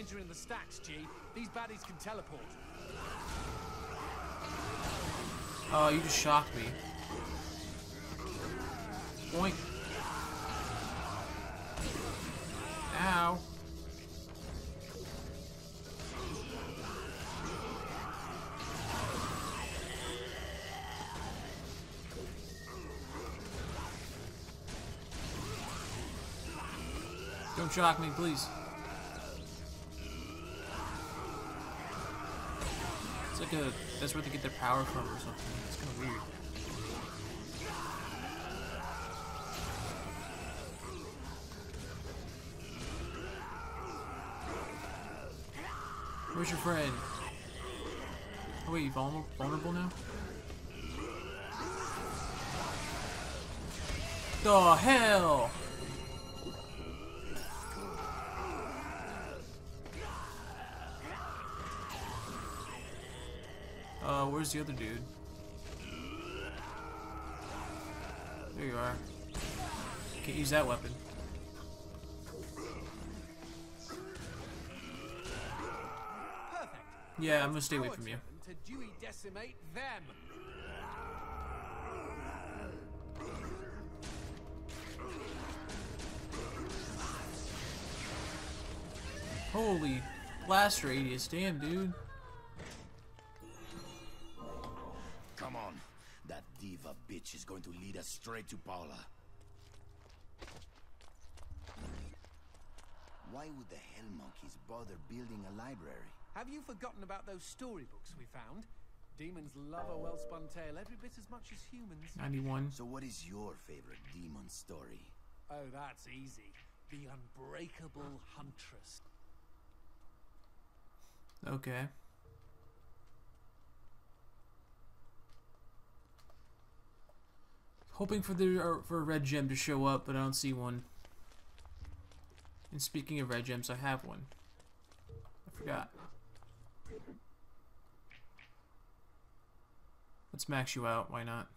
danger in the stacks, G. These baddies can teleport. Oh, you just shocked me. Point. Ow. Don't shock me, please. Like a, that's where they get their power from or something. It's kind of weird. Where's your friend? Oh wait, you vulnerable, vulnerable now? The hell! Uh, where's the other dude? There you are. Can't use that weapon. Perfect. Yeah, I'm gonna stay away from you. To Dewey decimate them. Holy blast radius, damn dude. That diva bitch is going to lead us straight to Paula. Why would the Hell Monkeys bother building a library? Have you forgotten about those storybooks we found? Demons love a well-spun tale every bit as much as humans. 91. So what is your favorite demon story? Oh, that's easy. The Unbreakable Huntress. Okay. Hoping for the for a red gem to show up, but I don't see one. And speaking of red gems, I have one. I forgot. Let's max you out. Why not?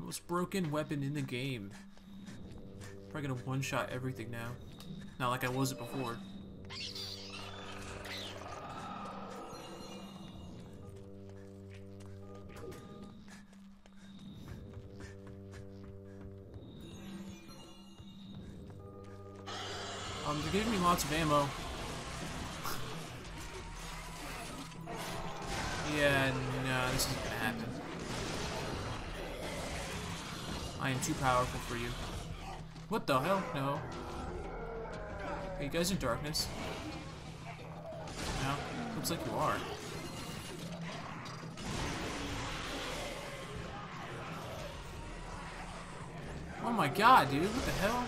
Most broken weapon in the game. Probably gonna one-shot everything now. Not like I was it before. Um, they're giving me lots of ammo. Yeah, no, this isn't gonna happen. I am too powerful for you. What the hell? No. Are you guys in darkness? No? Looks like you are. Oh my god, dude. What the hell?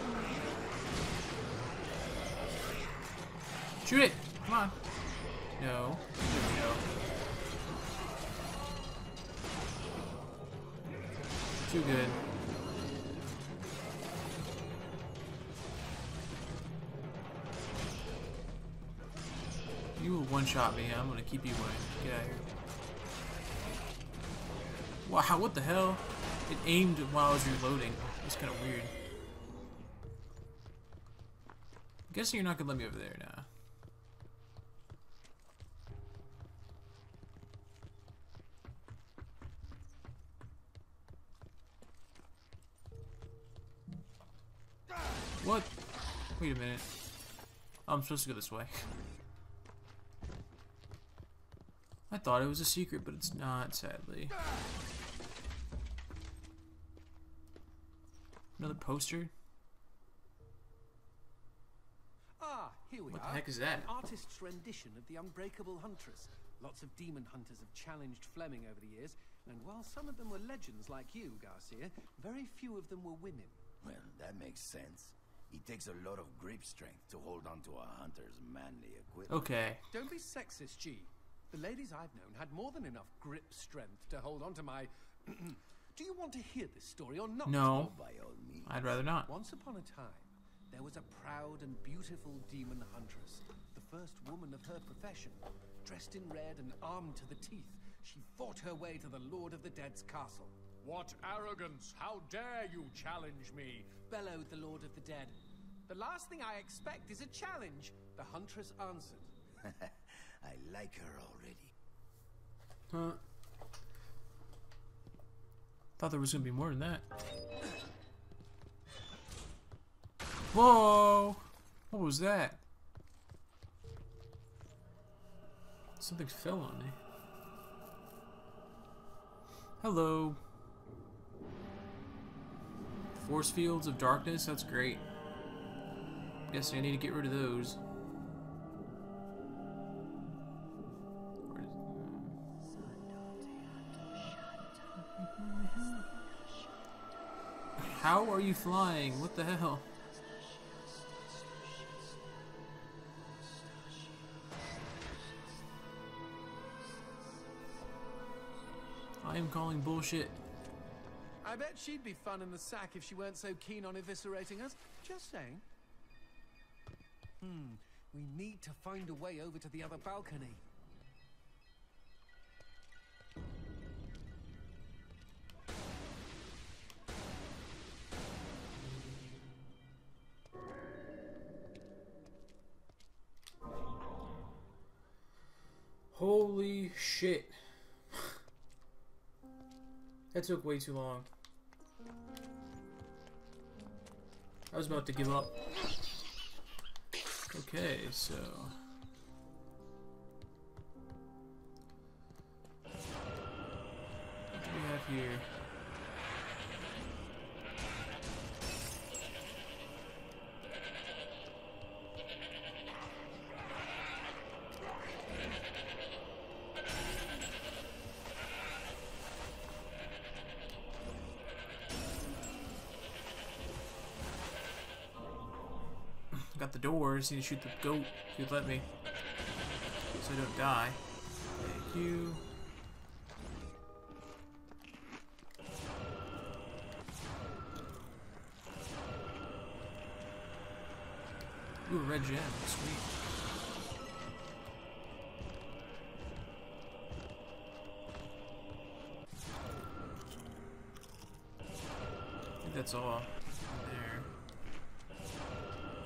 Shoot it! Come on. No. There we go. Too good. You will one-shot me. I'm gonna keep you away. Get out of here. Wow, what the hell? It aimed while I was reloading. It's kind of weird. I'm guessing you're not gonna let me over there now. What? Wait a minute. Oh, I'm supposed to go this way. I thought it was a secret, but it's not, sadly. Another poster? Ah, here we What the are. heck is that? An artist's rendition of the Unbreakable Huntress. Lots of demon hunters have challenged Fleming over the years, and while some of them were legends like you, Garcia, very few of them were women. Well, that makes sense. It takes a lot of grip strength to hold on to a hunter's manly equipment. Okay. Don't be sexist, G. The ladies I've known had more than enough grip strength to hold on to my. Do you want to hear this story or not? No. Oh, by all means. I'd rather not. Once upon a time, there was a proud and beautiful demon huntress, the first woman of her profession. Dressed in red and armed to the teeth, she fought her way to the Lord of the Dead's castle. What arrogance! How dare you challenge me? Bellowed the Lord of the Dead. The last thing I expect is a challenge. The huntress answered. I like her already. Huh. Thought there was gonna be more than that. Whoa! What was that? Something fell on me. Hello. Force fields of darkness, that's great. Guess I need to get rid of those. How are you flying? What the hell? I am calling bullshit. I bet she'd be fun in the sack if she weren't so keen on eviscerating us. Just saying. Hmm. We need to find a way over to the other balcony. Holy shit. that took way too long. I was about to give up. Okay, so. What do we have here? Got the doors. Need to shoot the goat if you'd let me. So I don't die. Thank you. Ooh, red gem. Sweet. That's all.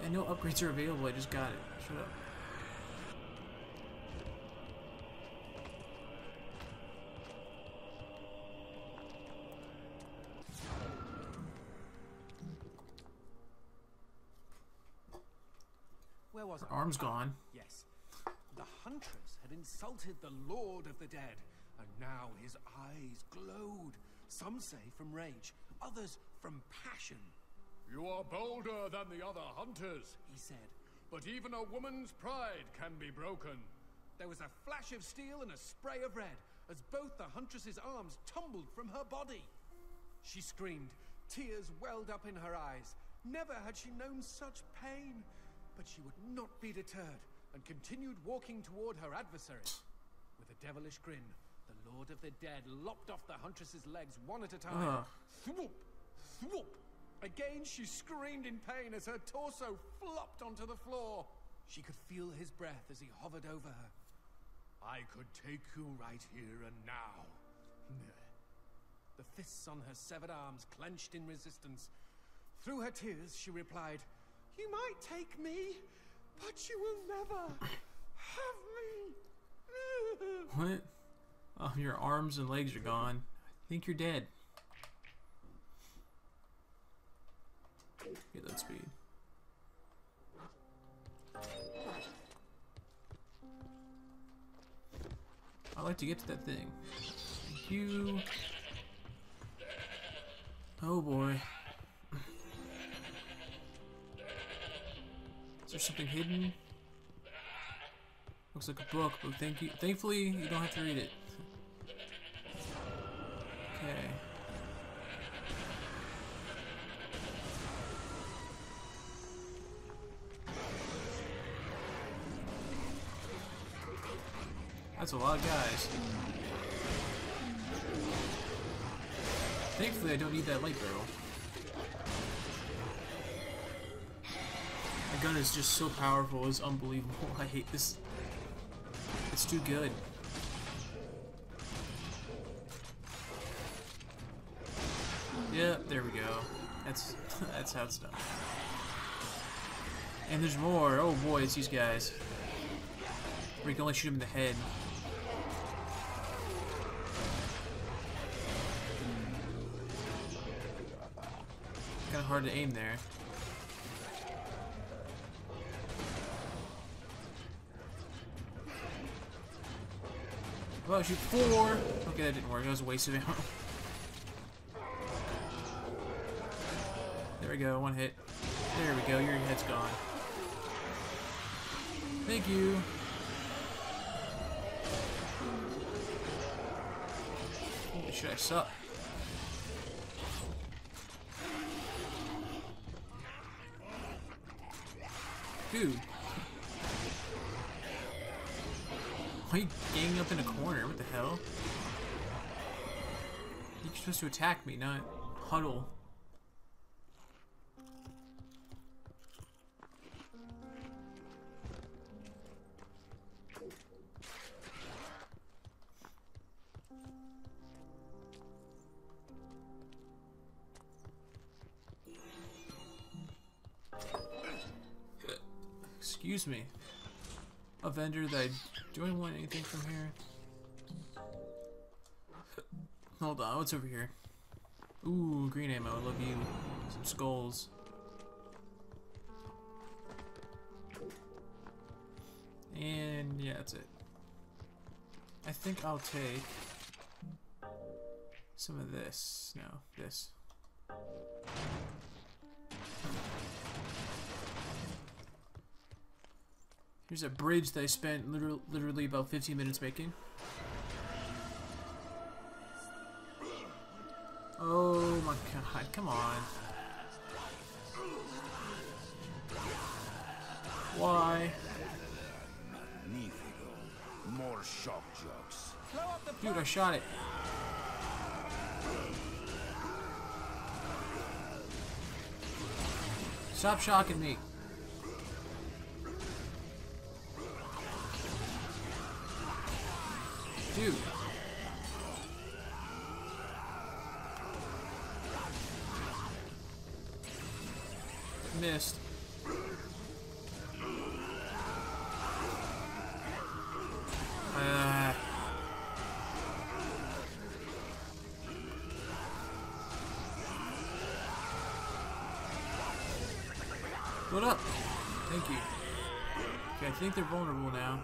And know upgrades are available, I just got it. Shut up. Where was Her I? arm's gone. Yes. The huntress had insulted the Lord of the Dead, and now his eyes glowed. Some say from rage, others from passion. You are bolder than the other hunters, He said. but even a woman's pride can be broken. There was a flash of steel and a spray of red as both the huntress's arms tumbled from her body. She screamed. Tears welled up in her eyes. Never had she known such pain. But she would not be deterred and continued walking toward her adversary. With a devilish grin, the Lord of the Dead lopped off the huntress's legs one at a time. Uh-huh. Ugh. Thwoop! Thwoop! Again she screamed in pain as her torso flopped onto the floor. She could feel his breath as he hovered over her. I could take you right here and now. The fists on her severed arms clenched in resistance. Through her tears, she replied, You might take me, but you will never have me. What? Oh, your arms and legs are gone. I think you're dead. To get to that thing. You. Oh boy. Is there something hidden? Looks like a book, but thank you. Thankfully, you don't have to read it. Okay. That's a lot of guys. Thankfully, I don't need that light barrel. My gun is just so powerful, it's unbelievable. I hate this. It's too good. Yep, there we go. That's that's how it's done. And there's more. Oh boy, it's these guys. We can only shoot them in the head. Hard to aim there. Well, shoot four. Okay, that didn't work. That was a waste of ammo. There we go, one hit. There we go, your head's gone. Thank you. Holy shit, I suck. Dude. Why are you ganging up in a corner? What the hell? You're supposed to attack me, not huddle. Me. A vendor that I do I want anything from here? Hold on, what's over here? Ooh, green ammo, I love you. Some skulls. And yeah, that's it. I think I'll take some of this. No, this. Here's a bridge that I spent literally, literally about 15 minutes making. Oh my god, come on. Why? More shock jocks. Dude, I shot it. Stop shocking me. Dude. Missed. Ah. What up? Thank you. Okay, I think they're vulnerable now.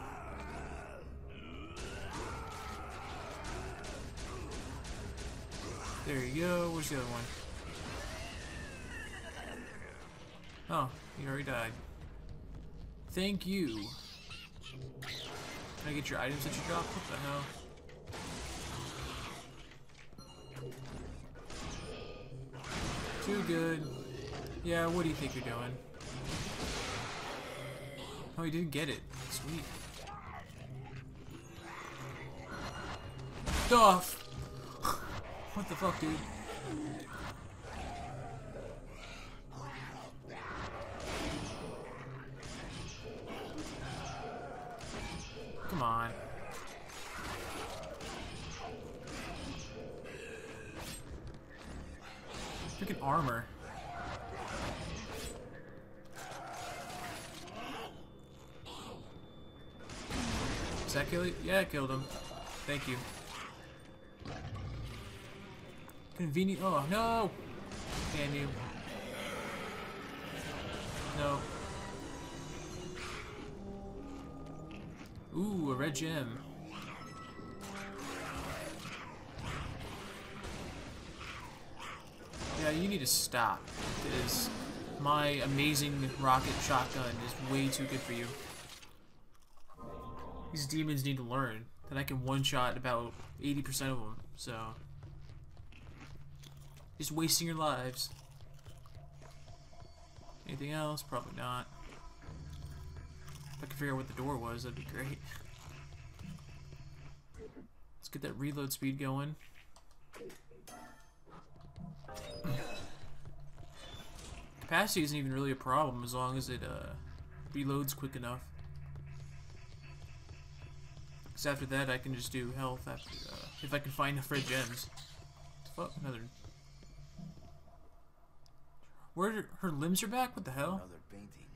There you go. Where's the other one? Oh, he already died. Thank you. Can I get your items that you dropped? What the hell? Too good. Yeah, what do you think you're doing? Oh, you didn't get it. Sweet. Stuff! What the fuck, dude? Come on. Freaking armor. Does that kill you? Yeah, killed him. Thank you. Convenient. Oh, no! Damn you. No. Ooh, a red gem. Yeah, you need to stop. Because my amazing rocket shotgun is way too good for you. These demons need to learn that I can one-shot about 80% of them, so... Just wasting your lives. Anything else? Probably not. If I could figure out what the door was, that'd be great. Let's get that reload speed going. Capacity isn't even really a problem as long as it uh, reloads quick enough. Because after that, I can just do health after, uh, if I can find enough red gems. Fuck, another Where her limbs are back? What the hell? Another painting.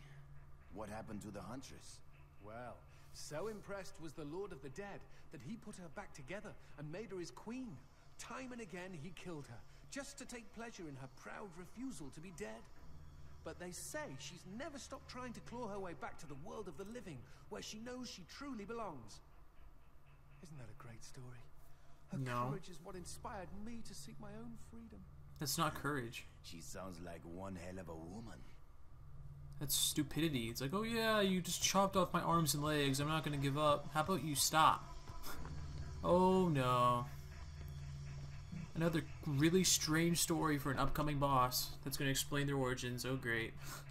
What happened to the huntress? Well, so impressed was the Lord of the Dead that he put her back together and made her his queen. Time and again he killed her, just to take pleasure in her proud refusal to be dead. But they say she's never stopped trying to claw her way back to the world of the living, where she knows she truly belongs. Isn't that a great story? Her No. courage is what inspired me to seek my own freedom. That's not courage. She sounds like one hell of a woman. That's stupidity. It's like, oh yeah, you just chopped off my arms and legs. I'm not gonna give up. How about you stop? Oh no. Another really strange story for an upcoming boss that's gonna explain their origins. Oh great.